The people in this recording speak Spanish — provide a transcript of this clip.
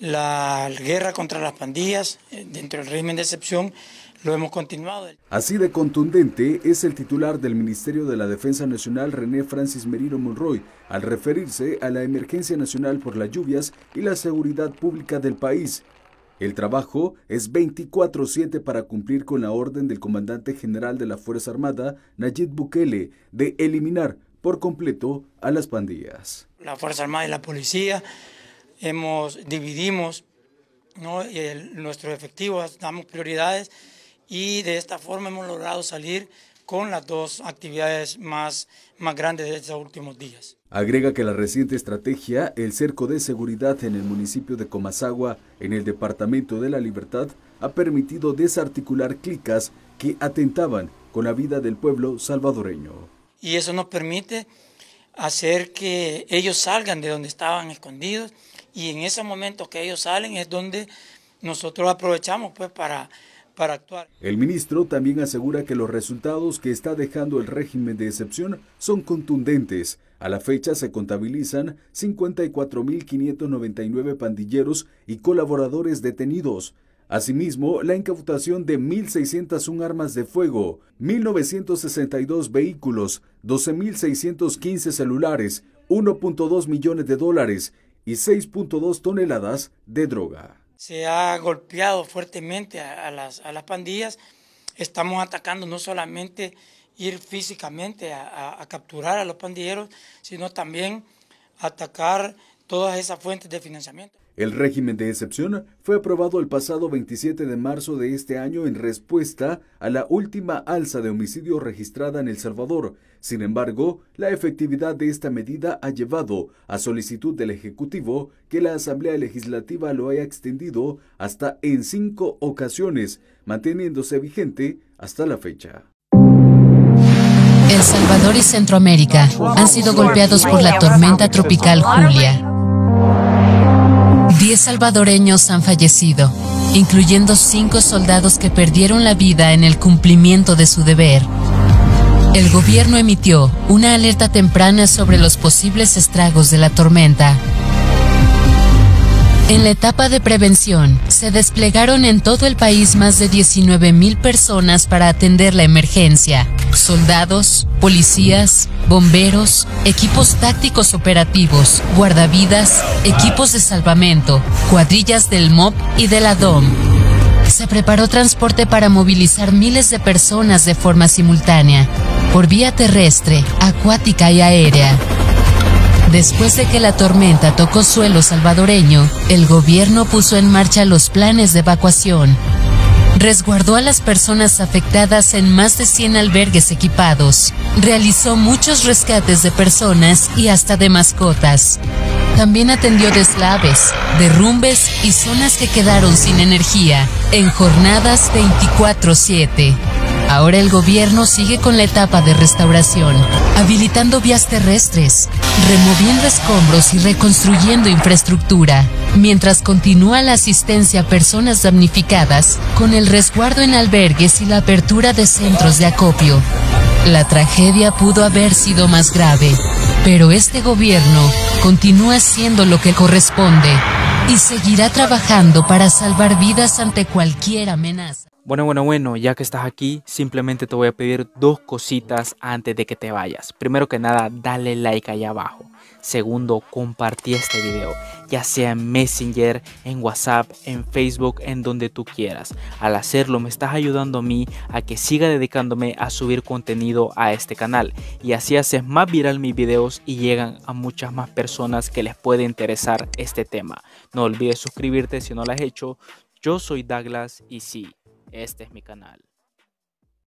La guerra contra las pandillas eh, dentro del régimen de excepción lo hemos continuado. Así de contundente es el titular del Ministerio de la Defensa Nacional, René Francis Merino Monroy, al referirse a la emergencia nacional por las lluvias y la seguridad pública del país. El trabajo es 24-7 para cumplir con la orden del comandante general de la Fuerza Armada, Nayib Bukele, de eliminar por completo a las pandillas. La Fuerza Armada y la Policía hemos dividimos ¿no? nuestros efectivos, damos prioridades y de esta forma hemos logrado salir con las dos actividades más, más grandes de estos últimos días. Agrega que la reciente estrategia, el cerco de seguridad en el municipio de Comasagua, en el departamento de la Libertad, ha permitido desarticular clicas que atentaban con la vida del pueblo salvadoreño. Y eso nos permite hacer que ellos salgan de donde estaban escondidos y en ese momento que ellos salen es donde nosotros aprovechamos pues para, para actuar. El ministro también asegura que los resultados que está dejando el régimen de excepción son contundentes. A la fecha se contabilizan 54.599 pandilleros y colaboradores detenidos. Asimismo, la incautación de 1.601 armas de fuego, 1.962 vehículos, 12.615 celulares, 1.2 millones de dólares y 6.2 toneladas de droga. Se ha golpeado fuertemente a, las, a las pandillas. Estamos atacando no solamente ir físicamente a, a, capturar a los pandilleros, sino también atacar todas esas fuentes de financiamiento. El régimen de excepción fue aprobado el pasado 27 de marzo de este año en respuesta a la última alza de homicidio registrada en El Salvador. Sin embargo, la efectividad de esta medida ha llevado, a solicitud del Ejecutivo, que la Asamblea Legislativa lo haya extendido hasta en cinco ocasiones, manteniéndose vigente hasta la fecha. El Salvador y Centroamérica han sido golpeados por la tormenta tropical Julia. Diez salvadoreños han fallecido, incluyendo cinco soldados que perdieron la vida en el cumplimiento de su deber. El gobierno emitió una alerta temprana sobre los posibles estragos de la tormenta. En la etapa de prevención, se desplegaron en todo el país más de 19.000 personas para atender la emergencia. Soldados, policías, bomberos, equipos tácticos operativos, guardavidas, equipos de salvamento, cuadrillas del MOB y de la DOM. Se preparó transporte para movilizar miles de personas de forma simultánea, por vía terrestre, acuática y aérea. Después de que la tormenta tocó suelo salvadoreño, el gobierno puso en marcha los planes de evacuación. Resguardó a las personas afectadas en más de 100 albergues equipados. Realizó muchos rescates de personas y hasta de mascotas. También atendió deslaves, derrumbes y zonas que quedaron sin energía en jornadas 24/7. Ahora el gobierno sigue con la etapa de restauración, habilitando vías terrestres, removiendo escombros y reconstruyendo infraestructura, mientras continúa la asistencia a personas damnificadas con el resguardo en albergues y la apertura de centros de acopio. La tragedia pudo haber sido más grave, pero este gobierno continúa haciendo lo que corresponde y seguirá trabajando para salvar vidas ante cualquier amenaza. Bueno, bueno, bueno, ya que estás aquí, simplemente te voy a pedir dos cositas antes de que te vayas. Primero que nada, dale like ahí abajo. Segundo, compartí este video, ya sea en Messenger, en WhatsApp, en Facebook, en donde tú quieras. Al hacerlo me estás ayudando a mí a que siga dedicándome a subir contenido a este canal y así haces más viral mis videos y llegan a muchas más personas que les puede interesar este tema. No olvides suscribirte si no lo has hecho. Yo soy Douglas y sí, este es mi canal.